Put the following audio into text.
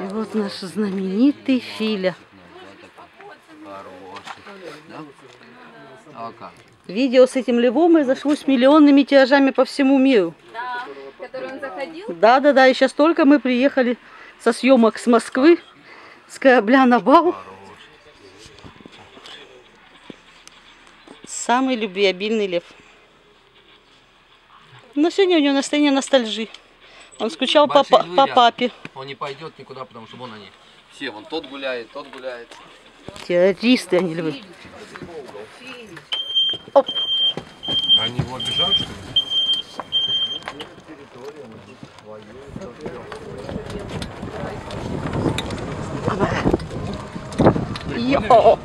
И вот наш знаменитый Филя. Видео с этим львом разошлось миллионными тиражами по всему миру. Да, да, да. И сейчас только мы приехали со съемок с Москвы, с корабля на бал. Самый любвеобильный лев. Но сегодня у него настроение ностальжи. Он скучал по, по папе. Он не пойдет никуда, потому что вон они. Все, вон тот гуляет, тот гуляет. Террористы они львы. Они его обижают, что ли? Йо!